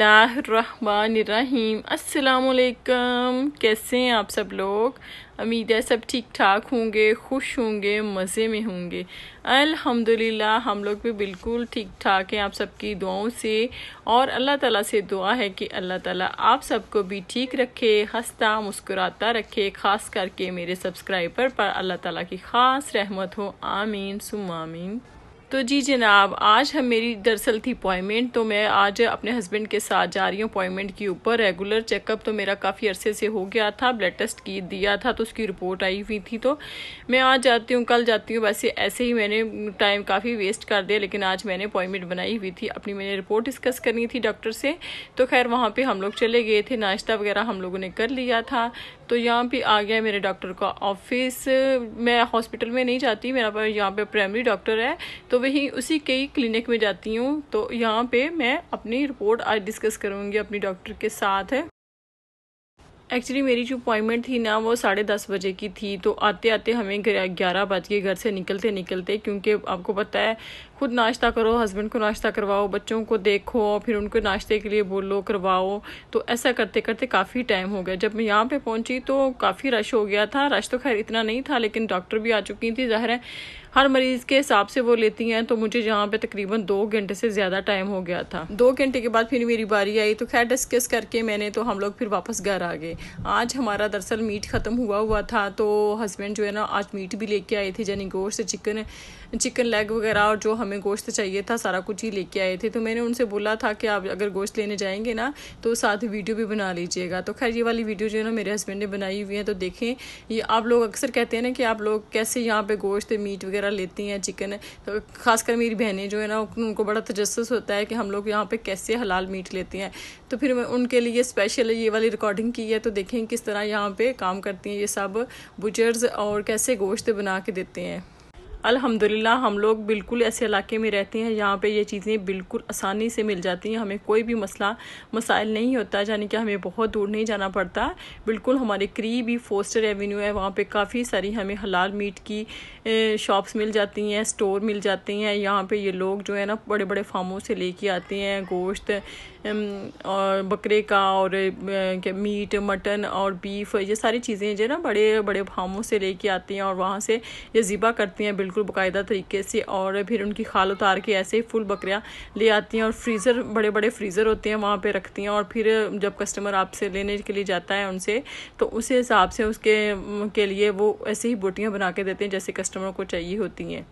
बिस्मिल्लाहिर्रहमानिर्रहीम। अस्सलामुअलैकुम। कैसे हैं आप सब लोग? उम्मीद है सब ठीक ठाक होंगे, खुश होंगे, मज़े में होंगे। अल्हम्दुलिल्लाह, हम लोग भी बिल्कुल ठीक ठाक हैं आप सबकी दुआओं से। और अल्लाह ताला से दुआ है कि अल्लाह ताला आप सबको भी ठीक रखे, हंसता, मुस्कुराता रखे, ख़ास करके मेरे सब्सक्राइबर पर। अल्लाह ताला की ख़ास रहमत हो। आमीन सुम आमीन। तो जी जनाब, आज हम मेरी दरअसल थी अपॉइंटमेंट तो मैं आज अपने हस्बैंड के साथ जा रही हूँ अपॉइंटमेंट के ऊपर। रेगुलर चेकअप तो मेरा काफ़ी अरसे से हो गया था ब्लड टेस्ट की दिया था तो उसकी रिपोर्ट आई हुई थी तो। मैं आज जाती हूँ, कल जाती हूँ, वैसे ऐसे ही मैंने टाइम काफ़ी वेस्ट कर दिया, लेकिन आज मैंने अपॉइंटमेंट बनाई हुई थी, अपनी मैंने रिपोर्ट डिस्कस करनी थी डॉक्टर से। तो खैर, वहाँ पर हम लोग चले गए थे, नाश्ता वगैरह हम लोगों ने कर लिया था। तो यहाँ पर आ गया मेरे डॉक्टर का ऑफ़िस मैं हॉस्पिटल में नहीं जाती, मेरा यहाँ पे प्राइमरी डॉक्टर है तो वही उसी कई क्लिनिक में जाती हूँ। तो यहाँ पे मैं अपनी रिपोर्ट आज डिस्कस करूँगी अपनी डॉक्टर के साथ। है एक्चुअली मेरी जो अपॉइंटमेंट थी ना, वो साढ़े दस बजे की थी। तो आते आते हमें ग्यारह बज के घर से निकलते निकलते क्योंकि आपको पता है खुद नाश्ता करो हस्बैंड को नाश्ता करवाओ, बच्चों को देखो फिर उनको नाश्ते के लिए बोलो, करवाओ। तो ऐसा करते करते काफ़ी टाइम हो गया। जब मैं यहाँ पे पहुँची तो काफ़ी रश हो गया था। रश तो खैर इतना नहीं था, लेकिन डॉक्टर भी आ चुकी थी। ज़ाहिर है, हर मरीज़ के हिसाब से वो लेती हैं तो मुझे यहाँ पे तकरीबन दो घंटे से ज़्यादा टाइम हो गया था। दो घंटे के बाद फिर मेरी बारी आई तो खैर डिस्कस करके मैंने तो हम लोग फिर वापस घर आ गए। आज हमारा दरअसल मीट ख़त्म हुआ हुआ था तो हस्बैंड जो है ना, आज मीट भी लेके आए थे, यानी गोश्त चिकन चिकन लेग वगैरह और जो हमें गोश्त चाहिए था, सारा कुछ ही लेके आए थे। तो मैंने उनसे बोला था कि आप अगर गोश्त लेने जाएँगे ना तो साथ वीडियो भी बना लीजिएगा। तो खैर, ये वाली वीडियो जो है ना, मेरे हस्बैंड ने बनाई हुई है तो देखें। ये आप लोग अक्सर कहते हैं ना कि आप लोग कैसे यहाँ पे गोश्त, मीट वगैरह लेती हैं चिकन तो खासकर मेरी बहनें जो है ना उनको बड़ा तजस होता है कि हम लोग यहाँ पर कैसे हलाल मीट लेते हैं। तो फिर उनके लिए स्पेशल ये वाली रिकॉर्डिंग की है तो देखें किस तरह यहाँ पर काम करती हैं ये सब बुचर्स और कैसे गोश्त बना के देते हैं। अल्हम्दुलिल्लाह, हम लोग बिल्कुल ऐसे इलाके में रहते हैं यहाँ पे ये चीज़ें बिल्कुल आसानी से मिल जाती हैं। हमें कोई भी मसला, मसाइल नहीं होता, यानी कि हमें बहुत दूर नहीं जाना पड़ता। बिल्कुल हमारे करीब ही फोस्टर एवेन्यू है, वहाँ पे काफ़ी सारी हमें हलाल मीट की शॉप्स मिल जाती हैं, स्टोर मिल जाते हैं। यहाँ पर ये लोग जो है ना बड़े बड़े फार्मों से लेके आते हैं, गोश्त और बकरे का, और मीट, मटन और बीफ, ये सारी चीज़ें जो है ना बड़े बड़े फार्मों से लेके आती हैं, और वहाँ से ये ज़िबा करती हैं, बिल्कुल बाकायदा तरीके से और फिर उनकी खाल उतार के ऐसे ही फुल बकरियाँ ले आती हैं और फ्रीज़र बड़े बड़े फ्रीज़र होते हैं वहाँ पर रखती हैं और फिर जब कस्टमर आपसे लेने के लिए जाता है उनसे तो उसी हिसाब से उसके, के लिए वो ऐसे ही बोटियाँ बना के देते हैं जैसे कस्टमर को चाहिए होती हैं।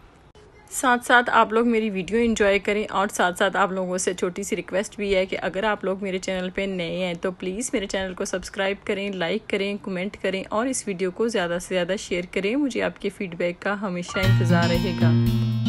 साथ साथ आप लोग मेरी वीडियो इन्जॉय करें और साथ साथ आप लोगों से छोटी सी रिक्वेस्ट भी है कि अगर आप लोग मेरे चैनल पे नए हैं तो प्लीज़ मेरे चैनल को सब्सक्राइब करें लाइक करें कमेंट करें और इस वीडियो को ज़्यादा से ज़्यादा शेयर करें। मुझे आपके फीडबैक का हमेशा इंतज़ार रहेगा।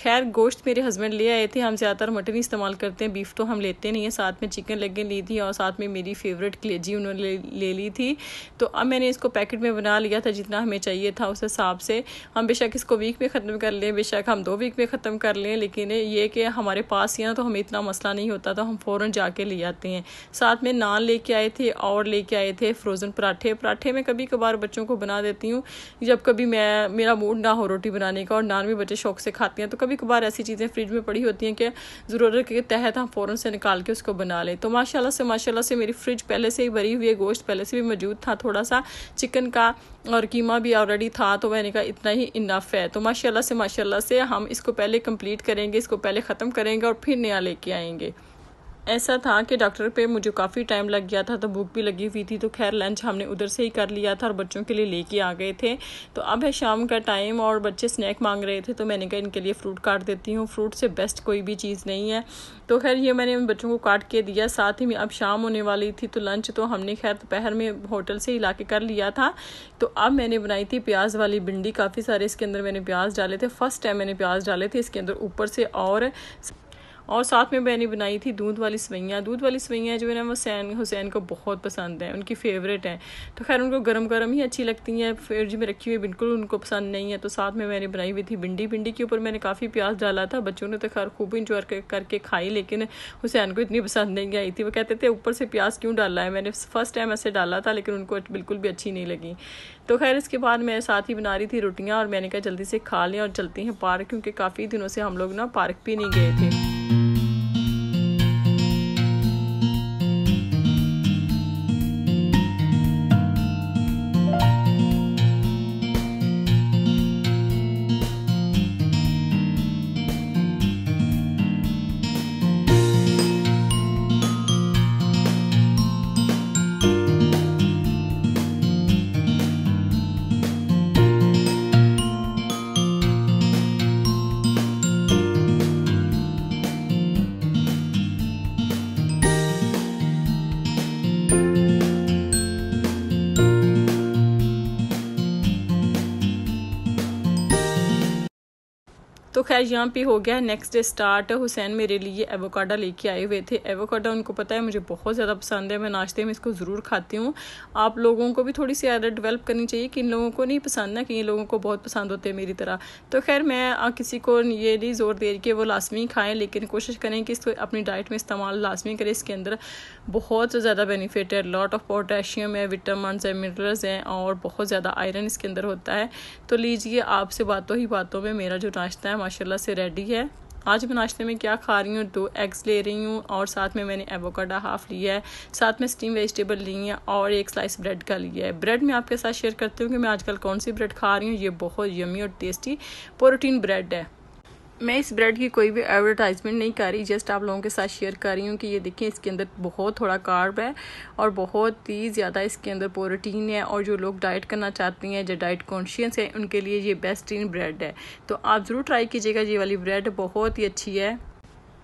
खैर गोश्त मेरे हस्बैंड ले आए थे। हम ज़्यादातर मटन ही इस्तेमाल करते हैं। बीफ तो हम लेते नहीं हैं। साथ में चिकन लेगन ली थी और साथ में मेरी फेवरेट कलेजी उन्होंने ले, ले ली थी। तो अब मैंने इसको पैकेट में बना लिया था जितना हमें चाहिए था उस हिसाब से। हम बेशक इसको वीक में ख़त्म कर लें बेशक हम दो वीक में ख़त्म कर लें लेकिन ये कि हमारे पास ही ना तो हमें इतना मसला नहीं होता तो हम फ़ौर जाके ले आते हैं। साथ में नान लेके आए थे और लेके आए थे फ्रोज़न पराठे। पराठे में कभी कभार बच्चों को बना देती हूँ। जब कभी मैं मेरा मूड ना हो रोटी बनाने का और नान भी बच्चे शौक से खाते हैं तो कभी कभार ऐसी चीज़ें चीज़ें फ्रिज में पड़ी होती हैं कि ज़रूरत के तहत हम फ़ौरन से निकाल के उसको बना लें। तो माशाल्लाह से माशाल्लाह से मेरी फ्रिज पहले से ही भरी हुई है, गोश्त पहले से भी मौजूद था थोड़ा सा चिकन का और कीमा भी ऑलरेडी था तो मैंने कहा इतना ही इनफ है। तो माशाला से माशाला से हम इसको पहले कंप्लीट करेंगे, इसको पहले ख़त्म करेंगे और फिर नया लेके आएँगे। ऐसा था कि डॉक्टर पे मुझे काफ़ी टाइम लग गया था तो भूख भी लगी हुई थी तो खैर लंच हमने उधर से ही कर लिया था और बच्चों के लिए लेके आ गए थे। तो अब है शाम का टाइम और बच्चे स्नैक मांग रहे थे तो मैंने कहा इनके लिए फ़्रूट काट देती हूँ। फ्रूट से बेस्ट कोई भी चीज़ नहीं है। तो खैर ये मैंने उन बच्चों को काट के दिया, साथ ही में अब शाम होने वाली थी तो लंच तो हमने खैर दोपहर में होटल से ही ला के कर लिया था। तो अब मैंने बनाई थी प्याज वाली भिंडी, काफ़ी सारे इसके अंदर मैंने प्याज डाले थे। फ़र्स्ट टाइम मैंने प्याज डाले थे, इसके अंदर ऊपर से और और साथ में मैंने बनाई थी दूध वाली सवैयाँ। दूध वाली सवैयाँ जो है ना, वो सैन, हुसैन को बहुत पसंद है, उनकी फेवरेट हैं। तो खैर, उनको गर्म गर्म ही अच्छी लगती हैं। फ्रिज में रखी हुई बिल्कुल उनको पसंद नहीं है। तो साथ में मैंने बनाई हुई थी भिंडी। भिंडी के ऊपर मैंने काफ़ी प्याज डाला था। बच्चों ने तो खैर खूब इंजॉय करके खाई, लेकिन हुसैन को इतनी पसंद नहीं आई थी। वो कहते थे, ऊपर से प्याज क्यों डाला है? मैंने फ़र्स्ट टाइम ऐसे डाला था, लेकिन उनको बिल्कुल भी अच्छी नहीं लगी। तो खैर, इसके बाद मैं साथ ही बना रही थी रोटियाँ और मैंने कहा, जल्दी से खा लें और चलती हैं पार्क, क्योंकि काफ़ी दिनों से हम लोग ना पार्क भी नहीं गए थे। खैर यहाँ पे हो गया। नेक्स्ट डे स्टार्ट हुसैन मेरे लिए एवोकाडा लेके आए हुए थे। एवोकाडा उनको पता है, मुझे बहुत ज़्यादा पसंद है। मैं नाश्ते में इसको ज़रूर खाती हूँ। आप लोगों को भी थोड़ी सी आदत डेवलप करनी चाहिए कि इन लोगों को नहीं पसंद है कि इन लोगों को बहुत पसंद होते हैं मेरी तरह। तो खैर, मैं किसी को ये नहीं ज़ोर दे रही कि वो लाजमी खाएँ, लेकिन कोशिश करें कि इसको अपनी डाइट में इस्तेमाल लाजमी करें। इसके अंदर बहुत ज़्यादा बेनिफिट है। लॉट ऑफ़ पोटेशियम है विटामिन है मिनरल्स हैं और बहुत ज़्यादा आयरन इसके अंदर होता है। तो लीजिए, आपसे बातों ही बातों में मेरा जो नाश्ता है माशाल्लाह से रेडी है। आज मैं नाश्ते में क्या खा रही हूँ? दो एग्स ले रही हूँ और साथ में मैंने एवोकाडा हाफ़ लिया है। साथ में स्टीम वेजिटेबल ली है और एक स्लाइस ब्रेड का लिया है। ब्रेड मैं आपके साथ शेयर करती हूँ कि मैं आजकल कौन सी ब्रेड खा रही हूँ। ये बहुत यमी और टेस्टी प्रोटीन ब्रेड है। मैं इस ब्रेड की कोई भी एडवर्टाइजमेंट नहीं कर रही जस्ट आप लोगों के साथ शेयर कर रही हूँ कि ये देखिए, इसके अंदर बहुत थोड़ा कार्ब है और बहुत ही ज़्यादा इसके अंदर प्रोटीन है और जो लोग डाइट करना चाहती हैं जो डाइट कॉन्शियस है, उनके लिए ये बेस्ट इन ब्रेड है। तो आप ज़रूर ट्राई कीजिएगा, ये वाली ब्रेड बहुत ही अच्छी है।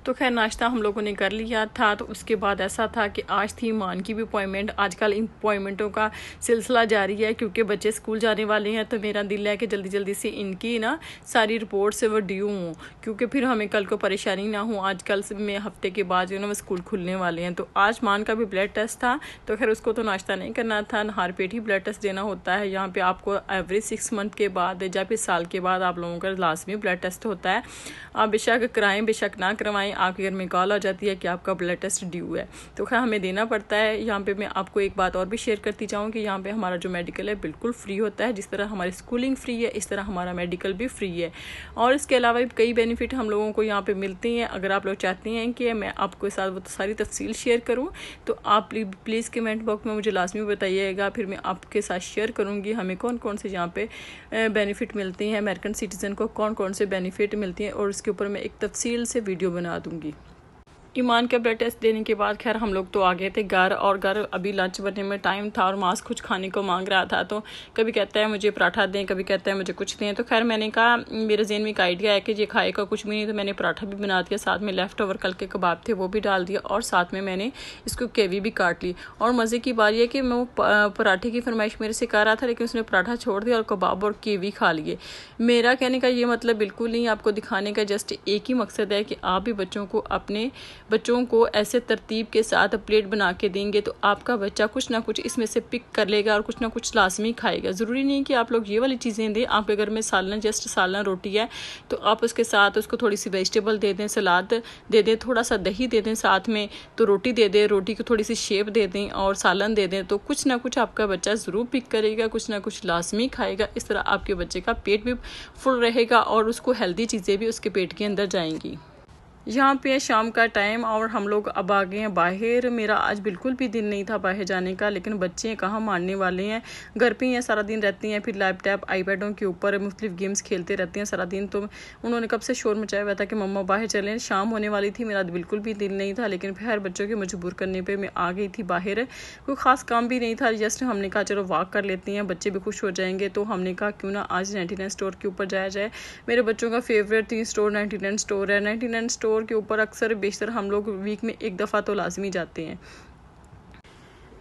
तो खैर, नाश्ता हम लोगों ने कर लिया था तो उसके बाद ऐसा था कि आज थी मान की भी अपॉइंटमेंट आजकल अपॉइंटमेंटों का सिलसिला जारी है, क्योंकि बच्चे स्कूल जाने वाले हैं तो मेरा दिल है कि जल्दी जल्दी से इनकी ना सारी रिपोर्ट्स वो ड्यू हूँ, क्योंकि फिर हमें कल को परेशानी ना हो। आजकल में हफ़्ते के बाद जो ना, वो स्कूल खुलने वाले हैं। तो आज मान का भी ब्लड टेस्ट था तो खैर, उसको तो नाश्ता नहीं करना था। नहार पेट ही ब्लड टेस्ट देना होता है। यहाँ पर आपको एवरी सिक्स मंथ के बाद या फिर साल के बाद आप लोगों का लाजमी ब्लड टेस्ट होता है। आप बेशक कराएँ, बेशक ना करवाएँ। आपके घर में कॉल आ जाती है कि आपका ब्लड टेस्ट ड्यू है। तो खैर, हमें देना पड़ता है। यहाँ पे मैं आपको एक बात और भी शेयर करती चाहूँ कि यहाँ पे हमारा जो मेडिकल है, बिल्कुल फ्री होता है। जिस तरह हमारी स्कूलिंग फ्री है, इस तरह हमारा मेडिकल भी फ्री है। और इसके अलावा भी कई बेनिफिट हम लोगों को यहाँ पर मिलते हैं। अगर आप लोग चाहते हैं कि मैं आपको साथ वो सारी तफसील शेयर करूँ तो आप प्लीज़ कमेंट बॉक्स में मुझे लाजमी बताइएगा। फिर मैं आपके साथ शेयर करूँगी, हमें कौन कौन से यहाँ पे बेनिफिट मिलते हैं। अमेरिकन सिटीज़न को कौन कौन से बेनिफिट मिलते हैं? और उसके ऊपर मैं एक तफसील से वीडियो बना दूँगी ईमान का ब्लड टेस्ट देने के बाद, खैर, हम लोग तो आ गए थे घर और घर अभी लंच बनने में टाइम था और मास्क कुछ खाने को मांग रहा था तो कभी कहता है मुझे पराठा दें, कभी कहता है मुझे कुछ दें तो खैर, मैंने कहा, मेरे जेन में एक आइडिया है कि ये खाएगा कुछ भी नहीं तो मैंने पराठा भी बना दिया, साथ में लेफ़्ट ओवर कल के कबाब थे, वो भी डाल दिया और साथ में मैंने इसको केवी भी काट ली। और मज़े की बात यह कि मैं वो पराठे की फरमाइश मेरे से कर रहा था, लेकिन उसने पराठा छोड़ दिया और कबाब और केवी खा लिए। मेरा कहने का ये मतलब बिल्कुल नहीं आपको दिखाने का जस्ट एक ही मकसद है कि आप भी बच्चों को अपने बच्चों को ऐसे तरतीब के साथ प्लेट बना के देंगे तो आपका बच्चा कुछ ना कुछ इसमें से पिक कर लेगा और कुछ ना कुछ लाजमी खाएगा। ज़रूरी नहीं कि आप लोग ये वाली चीज़ें दें आपके घर में सालन जस्ट सालन रोटी है तो आप उसके साथ उसको थोड़ी सी वेजिटेबल दे दें, सलाद दे दें थोड़ा सा दही दे दें साथ में तो रोटी दे दें, रोटी को थोड़ी सी शेप दे दें और सालन दे दें तो कुछ ना कुछ आपका बच्चा ज़रूर पिक करेगा, कुछ ना कुछ लाजमी खाएगा। इस तरह आपके बच्चे का पेट भी फुल रहेगा और उसको हेल्दी चीज़ें भी उसके पेट के अंदर जाएँगी। यहाँ पे शाम का टाइम और हम लोग अब आ गए हैं बाहर। मेरा आज बिल्कुल भी दिन नहीं था बाहर जाने का, लेकिन बच्चे कहाँ मारने वाले हैं? घर पे ही सारा दिन रहती हैं, फिर लैपटॉप आईपैडों के ऊपर मुख्तलिफ़ गेम्स खेलते रहते हैं सारा दिन। तो उन्होंने कब से शोर मचाया हुआ था कि मम्मा बाहर चलें। शाम होने वाली थी, मेरा बिल्कुल भी दिल नहीं था, लेकिन फिर बच्चों के मजबूर करने पर मैं आ गई थी बाहर। कोई ख़ास काम भी नहीं था जस्ट हमने कहा, चलो वॉक कर लेती हैं, बच्चे भी खुश हो जाएँगे। तो हमने कहा, क्यों ना आज नाइन्टी स्टोर के ऊपर जाया जाए? मेरे बच्चों का फेवरेट थी स्टोर नाइन्टी स्टोर है। नाइन्टी स्टोर स्टोर के ऊपर अक्सर बेशतर हम लोग वीक में एक दफ़ा तो लाजमी जाते हैं।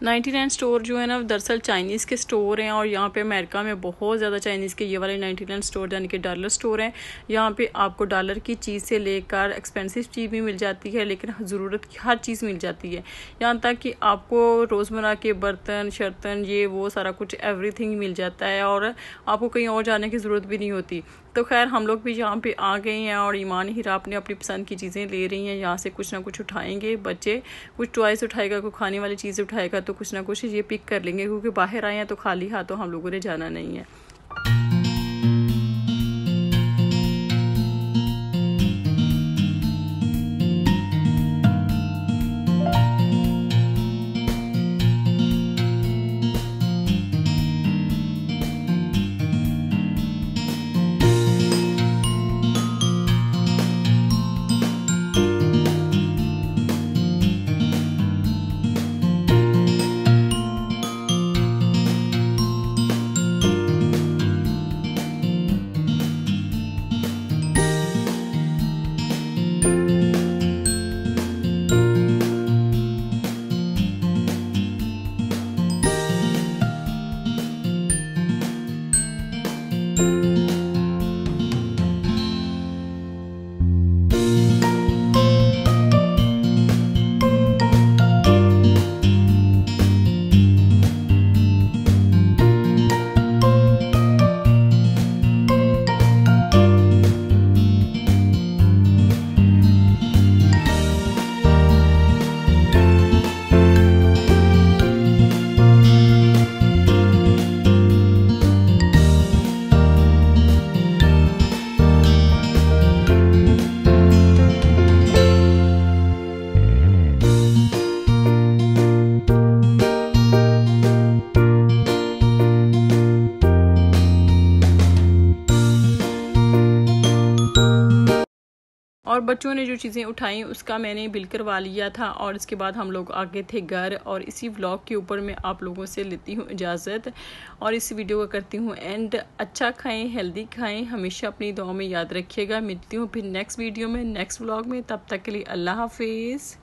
नाइन्टी नाइन स्टोर जो है ना, दरअसल चाइनीज़ के स्टोर हैं और यहाँ पे अमेरिका में बहुत ज़्यादा चाइनीज़ के ये वाले नाइन्टी नाइन स्टोर यानी कि डॉलर स्टोर हैं। यहाँ पे आपको डॉलर की चीज़ से लेकर एक्सपेंसिव चीज़ भी मिल जाती है, लेकिन ज़रूरत की हर चीज़ मिल जाती है। यहाँ तक कि आपको रोज़मर्रा के बर्तन, शर्तन, ये, वो, सारा कुछ एवरीथिंग मिल जाता है और आपको कहीं और जाने की ज़रूरत भी नहीं होती। तो खैर, हम लोग भी यहाँ पे आ गए हैं और ईमान हीरा अपने अपनी पसंद की चीज़ें ले रही हैं। यहाँ से कुछ ना कुछ उठाएँगे, बच्चे कुछ टॉयस उठाएगा, कोई खाने वाली चीज़ उठाएगा तो कुछ ना कुछ ये पिक कर लेंगे, क्योंकि बाहर आए हैं तो खाली हाथों हम लोगों ने जाना नहीं है। और बच्चों ने जो चीज़ें उठाई, उसका मैंने बिल करवा लिया था और इसके बाद हम लोग आगे थे घर और इसी व्लॉग के ऊपर मैं आप लोगों से लेती हूँ इजाज़त और इस वीडियो को करती हूँ एंड अच्छा खाएँ हेल्दी खाएँ, हमेशा अपनी दुआ में याद रखिएगा। मिलती हूँ फिर नेक्स्ट वीडियो में नेक्स्ट व्लॉग में। तब तक के लिए अल्लाह हाफिज़।